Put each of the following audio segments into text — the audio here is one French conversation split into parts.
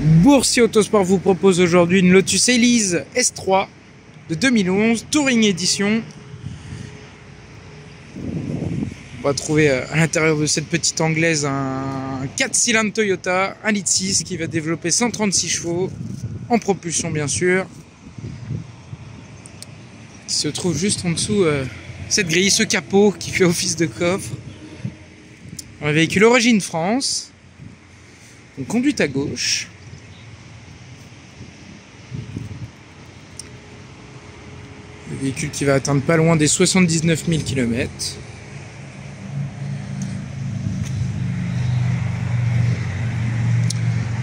Boursier Autosport vous propose aujourd'hui une Lotus Elise S3 de 2011, Touring Edition. On va trouver euh, à l'intérieur de cette petite anglaise un 4 cylindres Toyota, 1 litre 6 qui va développer 136 chevaux en propulsion bien sûr. Qui se trouve juste en dessous euh, cette grille, ce capot qui fait office de coffre. Un véhicule origine France. On conduite à gauche. Véhicule qui va atteindre pas loin des 79 000 km.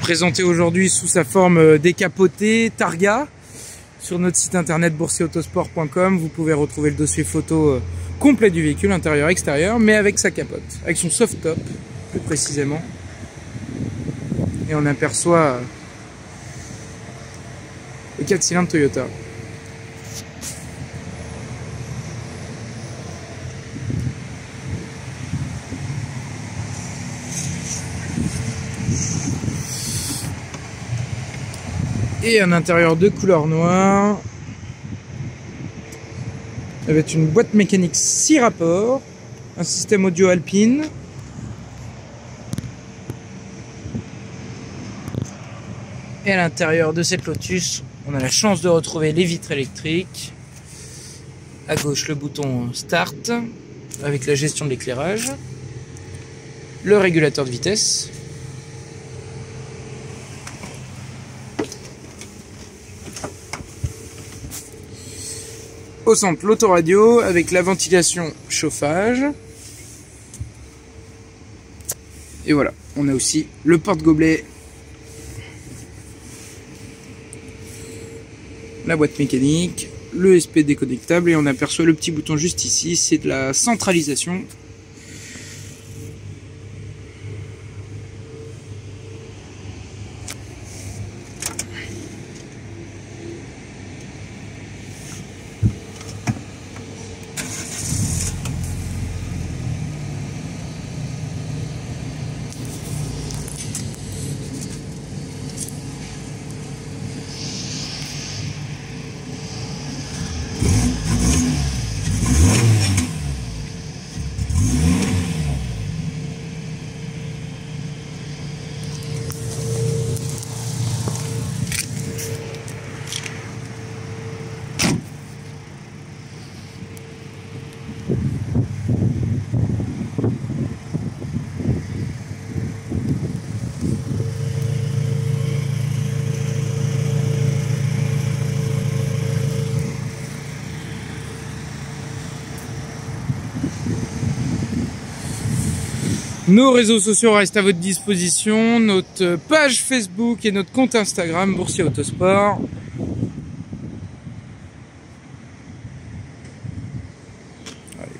Présenté aujourd'hui sous sa forme euh, décapotée, Targa. Sur notre site internet boursiautosport.com, vous pouvez retrouver le dossier photo euh, complet du véhicule, intérieur-extérieur, mais avec sa capote, avec son soft top, plus précisément. Et on aperçoit euh, le 4 cylindres Toyota. Et un intérieur de couleur noire. Avec une boîte mécanique 6 rapports, un système audio alpine, et à l'intérieur de cette Lotus, on a la chance de retrouver les vitres électriques, à gauche le bouton Start avec la gestion de l'éclairage, le régulateur de vitesse, Au centre, l'autoradio avec la ventilation chauffage. Et voilà, on a aussi le porte-gobelet. La boîte mécanique, le SP déconnectable et on aperçoit le petit bouton juste ici, c'est de la centralisation Nos réseaux sociaux restent à votre disposition, notre page Facebook et notre compte Instagram Boursier Autosport.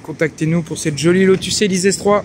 Contactez-nous pour cette jolie Lotus Elise S3.